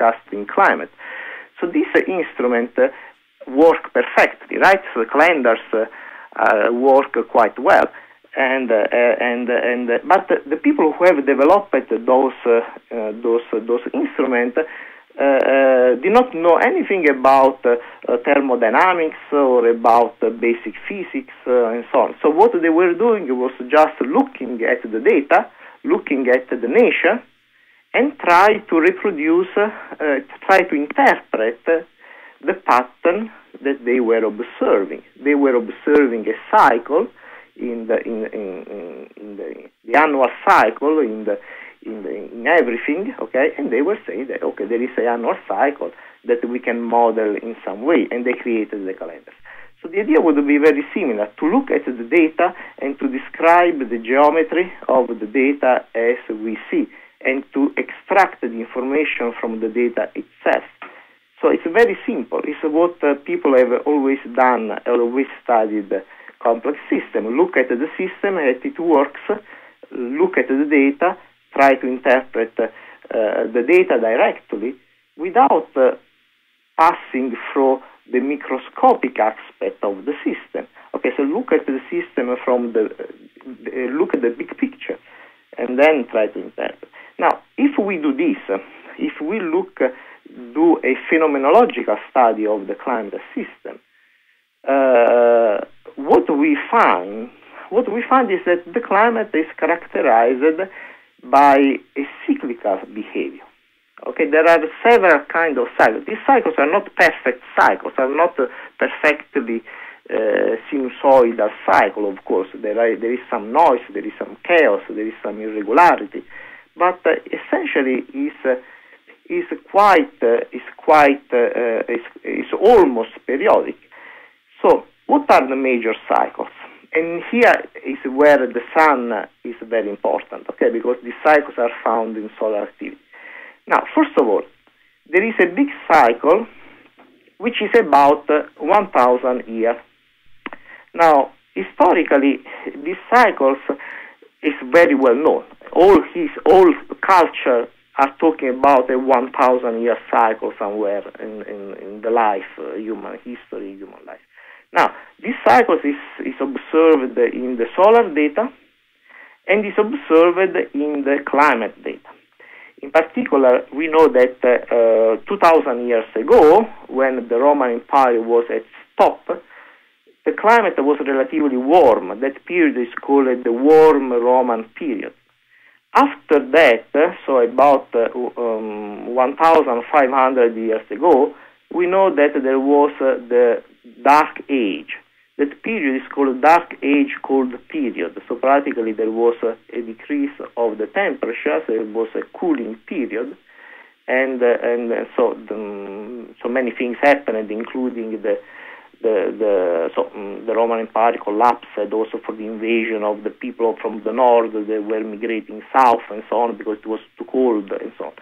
forecasting climate. So this uh, instrument uh, work perfectly, right? So the calendars uh, work quite well and uh, and and but the people who have developed those uh, those those instruments uh, uh, did not know anything about uh, thermodynamics or about basic physics and so on. So what they were doing was just looking at the data, looking at the nature, and try to reproduce, uh, try to interpret the pattern that they were observing. They were observing a cycle in the in, in, in the, the annual cycle in the in, the, in everything, okay, and they were saying that okay, there is an annual cycle that we can model in some way, and they created the calendars. So the idea would be very similar to look at the data and to describe the geometry of the data as we see, and to extract the information from the data itself. So it's very simple. It's what uh, people have always done, always studied complex system. Look at the system as it works, look at the data, try to interpret uh, the data directly without uh, passing through the microscopic aspect of the system. Okay, so look at the system from the, uh, look at the big picture, and then try to interpret. Now, if we do this, if we look, do a phenomenological study of the climate system, uh, what we find, what we find is that the climate is characterized by a cyclical behavior. Okay, there are several kinds of cycles. These cycles are not perfect cycles, are not perfectly uh, sinusoidal cycle, of course. There, are, there is some noise, there is some chaos, there is some irregularity, but uh, essentially is uh, is quite uh, is quite is, is almost periodic. So, what are the major cycles? and here is where the sun is very important, okay, because these cycles are found in solar activity. Now, first of all, there is a big cycle which is about 1,000 years. Now, historically, these cycles is very well known. All his, all culture are talking about a 1,000 year cycle somewhere in, in, in the life, uh, human history, human life. Now, this cycle is, is observed in the solar data and is observed in the climate data. In particular, we know that uh, 2000 years ago, when the Roman Empire was at top, the climate was relatively warm. That period is called the warm Roman period. After that, so about uh, um, 1500 years ago, we know that there was uh, the Dark Age. That period is called Dark Age Cold Period. So practically there was a, a decrease of the temperature, so it was a cooling period, and uh, and uh, so the, so many things happened, including the the the so um, the Roman Empire collapsed also for the invasion of the people from the north that were migrating south and so on because it was too cold and so on.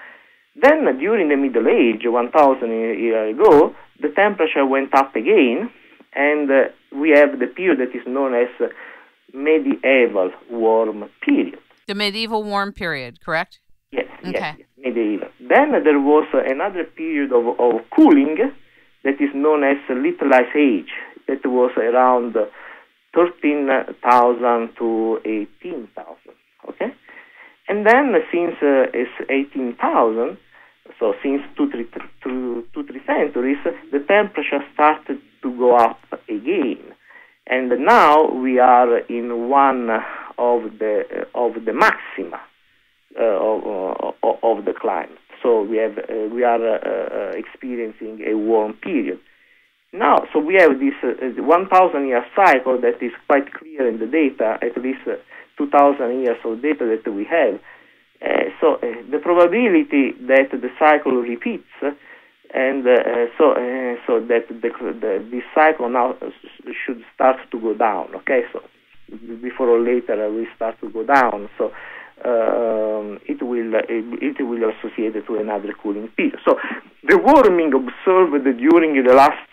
Then during the Middle Age, 1,000 years ago, the temperature went up again, and uh, we have the period that is known as medieval warm period. The medieval warm period, correct? Yes, okay. yes, yes, medieval. Then there was another period of, of cooling that is known as Little Ice Age. That was around 13,000 to 18,000. Okay, and then since uh, it's 18,000, so since two, three, two, two, three centuries, the temperature started to go up again. And now we are in one of the, of the maxima uh, of, uh, of the climate. So we, have, uh, we are uh, uh, experiencing a warm period. Now, so we have this uh, 1,000 year cycle that is quite clear in the data, at least 2,000 years of data that we have uh, so uh, the probability that the cycle repeats and uh, so so that the, the, this cycle now should start to go down. Okay, so before or later we start to go down. So um, it will eh, it will associate to another cooling period. So the warming observed during the last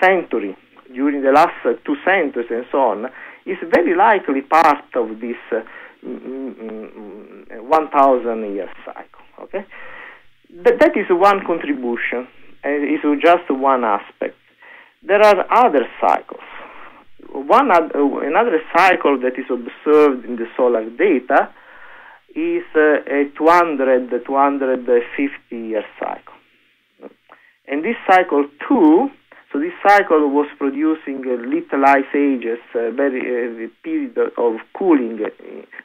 century, during the last two centuries, and so on, is very likely part of this mm, mm, mm, 1,000 year cycle. Okay. that is one contribution, and it's just one aspect. There are other cycles. One another cycle that is observed in the solar data is a 200 250 year cycle. And this cycle too, so this cycle was producing little ice ages, very period of cooling uh,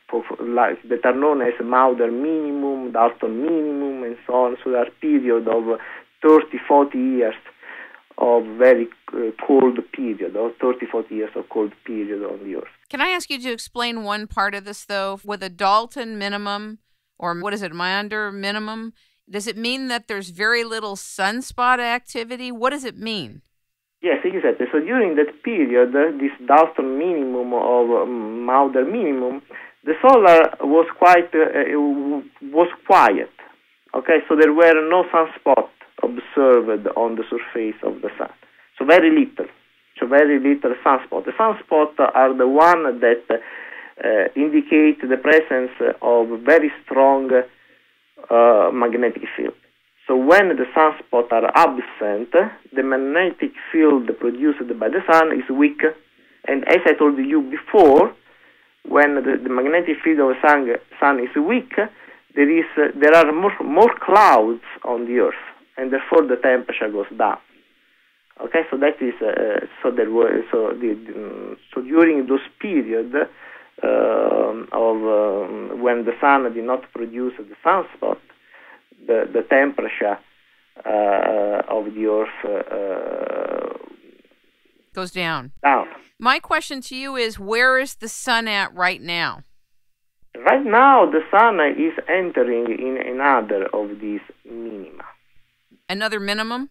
for, like, that are known as Maunder minimum, Dalton minimum, and so on. So there are periods of 30, 40 years of very uh, cold period, or 30, 40 years of cold period on the Earth. Can I ask you to explain one part of this, though? With a Dalton minimum, or what is it, Maunder minimum, does it mean that there's very little sunspot activity? What does it mean? Yes, exactly. So during that period, uh, this Dalton minimum or um, Maunder minimum, the solar was quite uh, was quiet. Okay, so there were no sunspots observed on the surface of the sun. So very little. So very little sunspots. The sunspots are the one that uh, indicate the presence of very strong uh, magnetic field. So when the sunspots are absent, the magnetic field produced by the sun is weak. And as I told you before, when the, the magnetic field of the sun, sun is weak, there is uh, there are more, more clouds on the Earth, and therefore the temperature goes down. Okay, so that is uh, so there were so the, so during those period uh, of um, when the sun did not produce the sunspot, the the temperature uh, of the Earth uh, goes down. Down. My question to you is, where is the sun at right now? Right now, the sun is entering in another of these minima. Another minimum?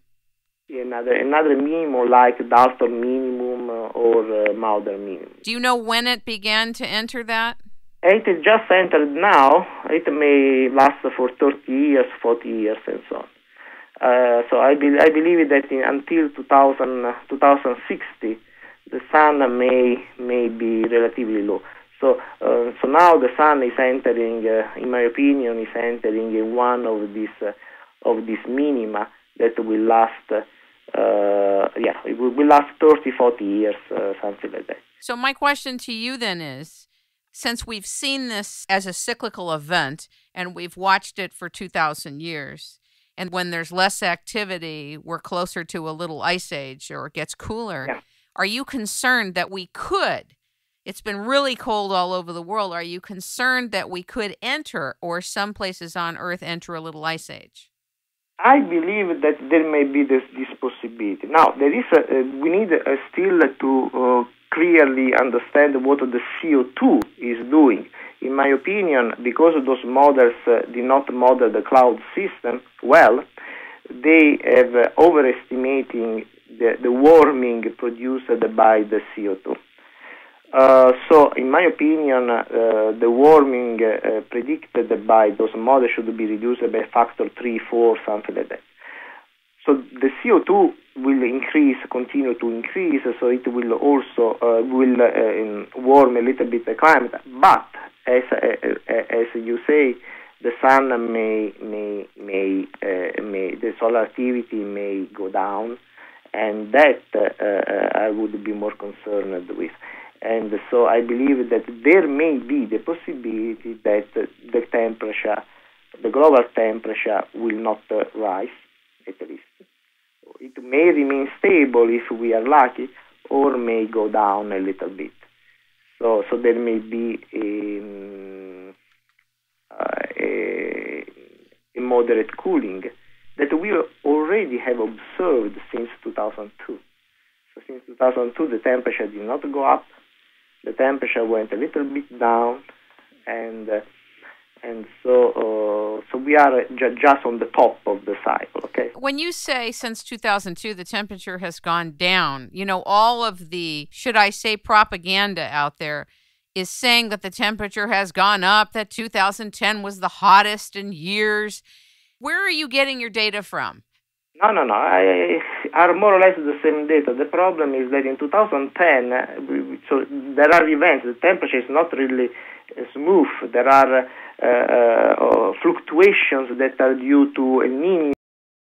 Another another minimum like Dalton minimum or uh, Maunder minimum. Do you know when it began to enter that? It is just entered now. It may last for 30 years, 40 years, and so on. Uh, so I, be, I believe that in, until 2000, 2060, the sun may may be relatively low. So, uh, so now the sun is entering, uh, in my opinion, is entering in one of these uh, of this minima that will last. Uh, yeah, it will, will last 30, 40 years, uh, something like that. So my question to you then is, since we've seen this as a cyclical event and we've watched it for 2,000 years, and when there's less activity, we're closer to a little ice age or it gets cooler. Yeah. Are you concerned that we could? It's been really cold all over the world. Are you concerned that we could enter, or some places on Earth enter a little ice age? I believe that there may be this, this possibility. Now, there is a, uh, we need still to uh, clearly understand what the CO2 is doing. In my opinion, because those models uh, did not model the cloud system well, they have uh, overestimating the, the warming produced by the CO2. Uh, so, in my opinion, uh, the warming uh, predicted by those models should be reduced by a factor 3, 4, something like that. So, the CO2 will increase, continue to increase, so it will also uh, will uh, warm a little bit the climate. But, as, as you say, the sun may, may, may, may, the solar activity may go down, and that I would be more concerned with. And so I believe that there may be the possibility that the temperature, the global temperature, will not rise, at least. It may remain stable if we are lucky, or may go down a little bit. So, so there may be a, uh, a, a moderate cooling that we already have observed since 2002. So since 2002, the temperature did not go up, the temperature went a little bit down, and uh, and so uh, so we are ju- just on the top of the cycle. Okay. When you say since 2002 the temperature has gone down, you know all of the should I say propaganda out there is saying that the temperature has gone up, that 2010 was the hottest in years. Where are you getting your data from? No, no, no. I, are more or less the same data. The problem is that in 2010, uh, so there are events. The temperature is not really uh, smooth. There are uh, uh, fluctuations that are due to El Nino